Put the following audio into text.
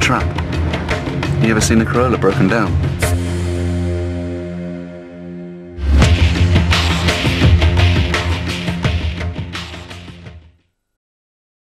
trap. You ever seen a Corolla broken down?